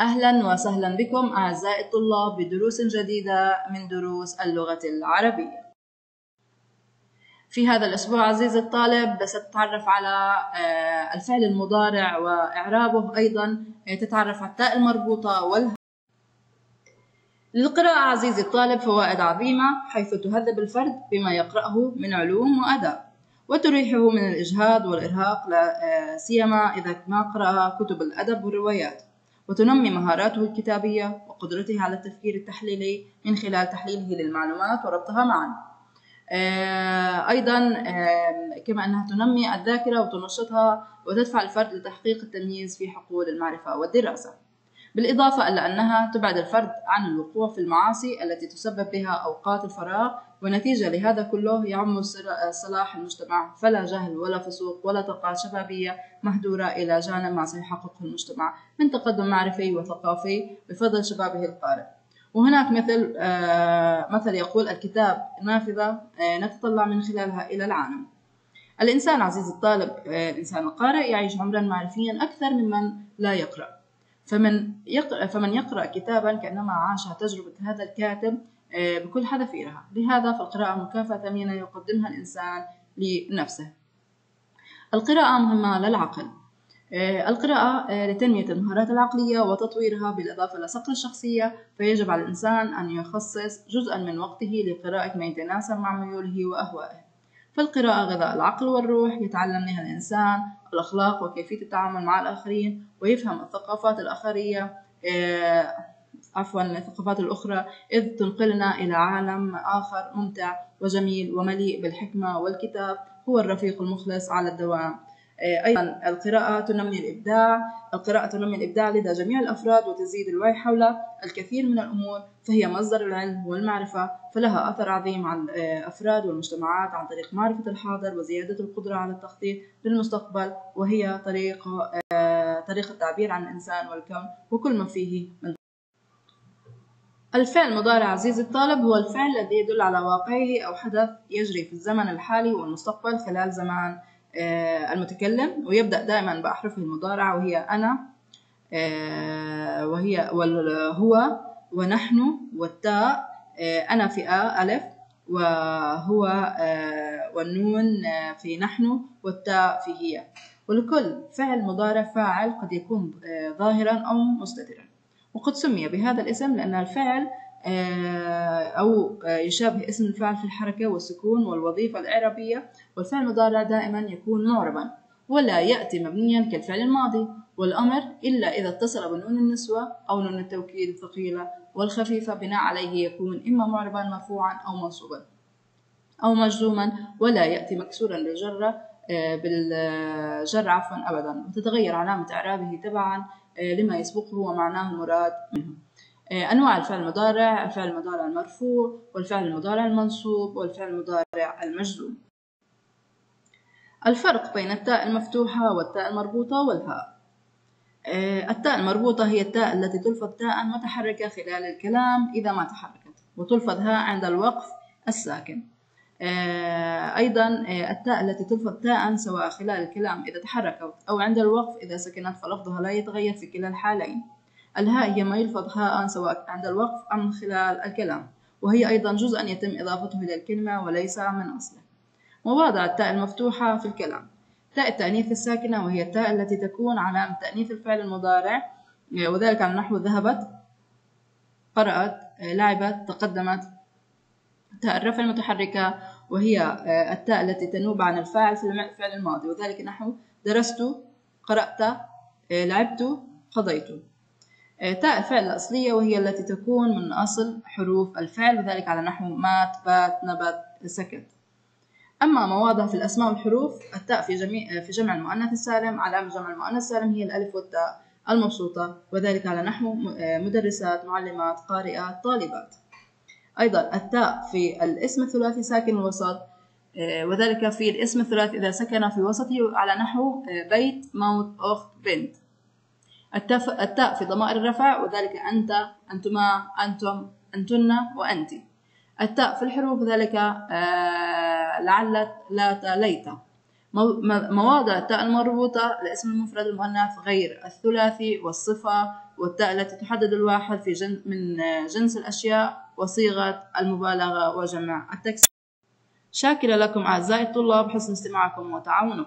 أهلا وسهلا بكم أعزائي الطلاب بدروس جديدة من دروس اللغة العربية. في هذا الأسبوع عزيزي الطالب ستتعرف على آه، الفعل المضارع وإعرابه أيضا تتعرف على التاء المربوطة والها للقراءة عزيزي الطالب فوائد عظيمة حيث تهذب الفرد بما يقرأه من علوم وأداب وتريحه من الإجهاد والإرهاق لا آه، سيما إذا ما قرأ كتب الأدب والروايات. وتنمي مهاراته الكتابية وقدرته على التفكير التحليلي من خلال تحليله للمعلومات وربطها معا. آه، أيضا كما أنها تنمي الذاكرة وتنشطها وتدفع الفرد لتحقيق التمييز في حقول المعرفة والدراسة. بالإضافة إلى أنها تبعد الفرد عن الوقوع في المعاصي التي تسبب بها أوقات الفراغ ونتيجة لهذا كله يعم صلاح المجتمع. فلا جهل ولا فسوق ولا طاقات شبابية مهدورة إلى جانب ما سيحققه المجتمع من تقدم معرفي وثقافي بفضل شبابه القارئ. وهناك مثل آه، مثل يقول الكتاب نافذة آه، نتطلع من خلالها إلى العالم. الإنسان عزيز الطالب آه، الإنسان القارئ يعيش عمرا معرفيا أكثر ممن لا يقرأ. فمن يقرأ, فمن يقرأ كتابا كأنما عاش تجربة هذا الكاتب بكل حذافيرها لهذا فالقراءة مكافأة ثمينة يقدمها الإنسان لنفسه. القراءة مهمة للعقل. آه، القراءة آه، لتنمية المهارات العقلية وتطويرها بالإضافة إلى صقل الشخصية فيجب على الإنسان أن يخصص جزءا من وقته لقراءة ما يتناسب مع ميوله وأهوائه. فالقراءة غذاء العقل والروح يتعلم منها الإنسان الأخلاق وكيفية التعامل مع الآخرين ويفهم الثقافات الآخرية آه، عفوا الثقافات الأخرى إذ تنقلنا إلى عالم آخر ممتع وجميل ومليء بالحكمة والكتاب هو الرفيق المخلص على الدوام. أيضا القراءة تنمي الإبداع القراءة تنمي الإبداع لدى جميع الأفراد وتزيد الوعي حول الكثير من الأمور فهي مصدر العلم والمعرفة فلها أثر عظيم على الأفراد والمجتمعات عن طريق معرفة الحاضر وزيادة القدرة على التخطيط للمستقبل وهي آه، طريقة التعبير عن الإنسان والكون وكل ما فيه من الفعل. المضارع عزيزي الطالب هو الفعل الذي يدل على واقعه أو حدث يجري في الزمن الحالي والمستقبل خلال زمان. آه، المتكلم ويبدأ دائما بأحرفه المضارعة وهي أنا آه، وهي والهو ونحن والتاء آه، أنا في آ ألف وهو والنون في نحن والتاء في هي. ولكل فعل مضارع فاعل قد يكون ظاهرا أو مستترا. وقد سمي بهذا الاسم لأن الفعل آه، أو يشابه اسم الفعل في الحركة والسكون والوظيفة الإعرابية. والفعل المضارع دائما يكون معربا ولا يأتي مبنيا كالفعل الماضي. والأمر إلا إذا اتصل بنون النسوة أو نون التوكيد الثقيلة. والخفيفة بناء عليه يكون إما معربا مرفوعا أو منصوبا أو مجزوما ولا يأتي مكسورا بالجرة آه، بالجر عفوا أبدا. وتتغير علامة إعرابه تبعا آه، لما يسبقه ومعناه المراد منه. آه، أنواع الفعل المضارع الفعل المضارع المرفوع والفعل المضارع المنصوب والفعل المضارع المجزوم. الفرق بين التاء المفتوحة والتاء المربوطة والهاء. آه، التاء المربوطة هي التاء التي تلفظ تاء متحركة خلال الكلام إذا ما تحركت وتلفظ هاء عند الوقف الساكن. آه، أيضا التاء التي تلفظ تاء سواء خلال الكلام إذا تحركت أو عند الوقف إذا سكنت فلفظها لا يتغير في كلا الحالين. الهاء هي ما يلفظ هاء سواء عند الوقف أم خلال الكلام وهي أيضا جزء يتم إضافته إلى الكلمة وليس من أصله. مواضع التاء المفتوحة في الكلام. تاء التأنيث الساكنة وهي التاء التي تكون علامة تأنيث الفعل المضارع. وذلك على نحو ذهبت قرأت لعبت تقدمت. تاء الرفع المتحركة وهي التاء التي تنوب عن الفاعل في الفعل الماضي. وذلك نحو درست قرأت لعبت قضيت. آه، تاء الفعل الأصلية وهي التي تكون من أصل حروف الفعل وذلك على نحو مات بات نبت سكت. أما مواضع في الأسماء والحروف التاء في جميع آه، في جمع المؤنث السالم علامة جمع المؤنث السالم هي الألف والتاء المبسوطة وذلك على نحو آه، مدرسات معلمات قارئات طالبات. أيضا التاء في الاسم الثلاثي ساكن الوسط وذلك في الاسم الثلاثي إذا سكن في وسطه على نحو بيت موت أخت بنت. التاء في ضمائر الرفع وذلك أنت أنتما أنتم أنتن وأنت. التاء في الحروف ذلك آه، لعل لا ليت. مواضع التاء المربوطة لاسم المفرد المؤنث غير الثلاثي والصفة والتاء التي تحدد الواحد في جن من جنس الأشياء وصيغة المبالغة وجمع التكسير. شاكرة لكم أعزائي الطلاب حسن استماعكم وتعاونكم.